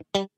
Mm-hmm.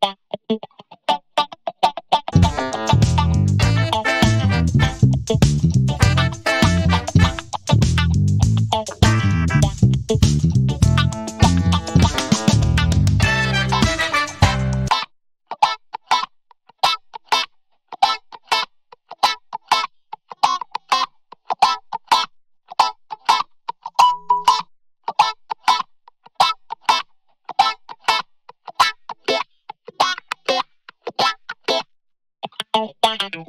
ta you.